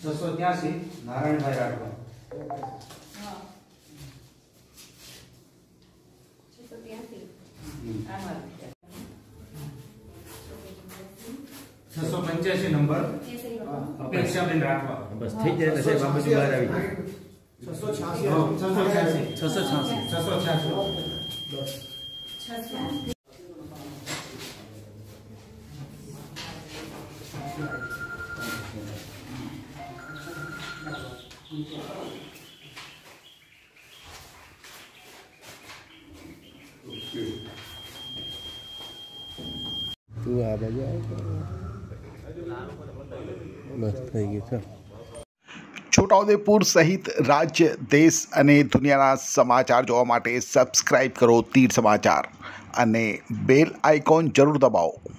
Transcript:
છસો ત્યાસી નારાયણભાઈ રાઠવા છસો પંચ્યાસી નંબર અપેક્ષાબેન રાઠવા બસ થઈ જાય બહાર આવી જાય છસો છ્યાસી છસો છ્યાસી છસો છ્યાસી તું આ બાજુ આવે થઈ ગયું છે છોટાઉદેપુર સહિત રાજ્ય દેશ અને દુનિયાના સમાચાર જોવા માટે સબસ્ક્રાઈબ કરો તીર સમાચાર અને બેલ આઇકોન જરૂર દબાવો